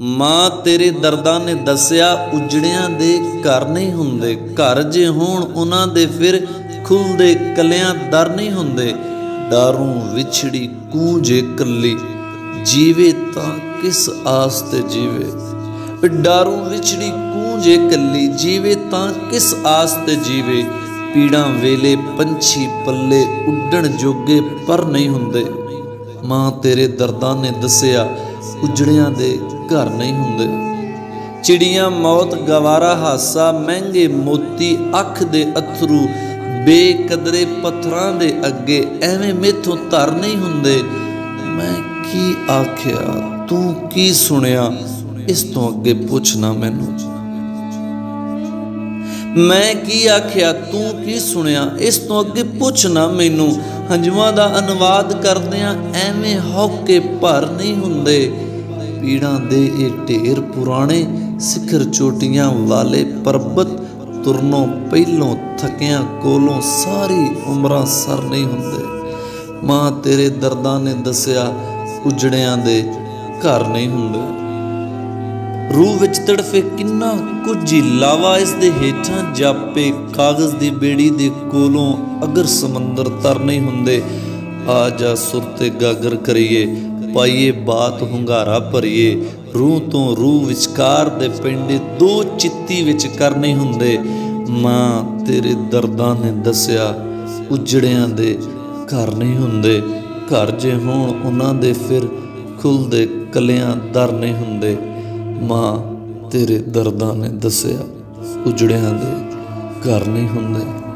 ਮਾਂ ਤੇਰੇ ਦਰਦਾਂ ਨੇ ਦੱਸਿਆ, ਉਜੜਿਆਂ ਦੇ ਘਰ ਨਹੀਂ ਹੁੰਦੇ। ਘਰ ਜੇ ਹੋਣ, ਉਹਨਾਂ ਦੇ ਫਿਰ ਖੁੱਲਦੇ ਕਲਿਆਂ ਦਰ ਨਹੀਂ ਹੁੰਦੇ। ਡਾਰੂ ਵਿਛੜੀ ਕੂੰਜੇ ਕੱਲੀ, ਜੀਵੇ ਤਾਂ ਕਿਸ ਆਸ ਤੇ ਜੀਵੇ? ਡਾਰੂ ਵਿਛੜੀ ਕੂੰਜੇ ਕੱਲੀ, ਜੀਵੇ ਤਾਂ ਕਿਸ ਆਸ ਤੇ ਜੀਵੇ? ਪੀੜਾਂ ਵੇਲੇ ਪੰਛੀ ਪੱਲੇ ਉੱਡਣ ਜੋਗੇ ਪਰ ਨਹੀਂ ਹੁੰਦੇ। ਮਾਂ ਤੇਰੇ ਦਰਦਾਂ ਨੇ ਦੱਸਿਆ, ਉਜੜਿਆਂ ਦੇ ਘਰ ਨਹੀਂ ਹੁੰਦੇ। ਚਿੜੀਆਂ, ਮੌਤ, ਗਵਾਰਾ, ਹਾਸਾ, ਮਹਿੰਗੇ ਮੋਤੀ, ਅੱਖ ਦੇ ਅਥਰੂ, ਬੇਕਦਰੇ ਪੱਥਰਾਂ ਦੇ ਅੱਗੇ ਐਵੇਂ ਮੇਥੋਂ ਧਰ ਨਹੀਂ ਹੁੰਦੇ। ਮੈਂ ਕੀ ਆਖਿਆ? ਤੂੰ ਕੀ ਸੁਣਿਆ? ਇਸ ਤੋਂ ਅੱਗੇ ਪੁੱਛਣਾ ਮੈਨੂੰ। ਮੈਂ ਕੀ ਆਖਿਆ? ਤੂੰ ਕੀ ਸੁਣਿਆ? ਇਸ ਤੋਂ ਅੱਗੇ ਪੁੱਛਣਾ ਮੈਨੂੰ। ਹੰਝੂਆਂ ਦਾ ਅਨੁਵਾਦ ਕਰਦਿਆਂ ਐਵੇਂ ਹੌਕੇ ਭਰ ਨਹੀਂ ਹੁੰਦੇ। ਪੀੜਾਂ ਦੇ ਇਹ ਢੇਰ ਪੁਰਾਣੇ ਸਿਖਰ ਚੋਟੀਆਂ ਵਾਲੇ ਪਰਬਤ ਤੁਰਨੋਂ ਪਹਿਲੋਂ ਥਕਿਆਂ ਕੋਲੋਂ ਸਾਰੀ ਉਮਰਾਂ ਸਰ ਨਹੀਂ ਹੁੰਦੇ। ਮਾਂ ਤੇਰੇ ਦਰਦਾਂ ਨੇ ਦੱਸਿਆ, ਉਜੜਿਆਂ ਦੇ ਘਰ ਨਹੀਂ ਹੁੰਦੇ। ਰੂਹ ਵਿੱਚ ਤੜਫੇ ਕਿੰਨਾ ਕੁਝ ਹੀ ਲਾਵਾ ਇਸ ਦੇ ਹੇਠਾਂ ਜਾਪੇ, ਕਾਗਜ਼ ਦੀ ਬੇੜੀ ਦੇ ਕੋਲੋਂ ਅਗਰ ਸਮੁੰਦਰ ਤਰ ਨਹੀਂ ਹੁੰਦੇ। ਆ ਜਾ ਸੁਰਤੇ ਗਾਗਰ ਕਰੀਏ ਪਾਈਏ, ਬਾਤ ਹੁੰਗਾਰਾ ਭਰੀਏ। ਰੂਹ ਤੋਂ ਰੂਹ ਵਿਚਕਾਰ ਦੇ ਪਿੰਡੇ ਦੋ ਚਿੱਤੀ ਵਿੱਚ ਕਰ ਹੁੰਦੇ। ਮਾਂ ਤੇਰੇ ਦਰਦਾਂ ਨੇ ਦੱਸਿਆ, ਉਜੜਿਆਂ ਦੇ ਘਰ ਨਹੀਂ ਹੁੰਦੇ। ਘਰ ਜੇ ਹੋਣ, ਉਹਨਾਂ ਦੇ ਫਿਰ ਖੁੱਲਦੇ ਕਲਿਆਂ ਦਰ ਨਹੀਂ ਹੁੰਦੇ। ਮਾਂ ਤੇਰੇ ਦਰਦਾਂ ਨੇ ਦੱਸਿਆ, ਉਜੜਿਆਂ ਦੇ ਘਰ ਨਹੀਂ ਹੁੰਦੇ।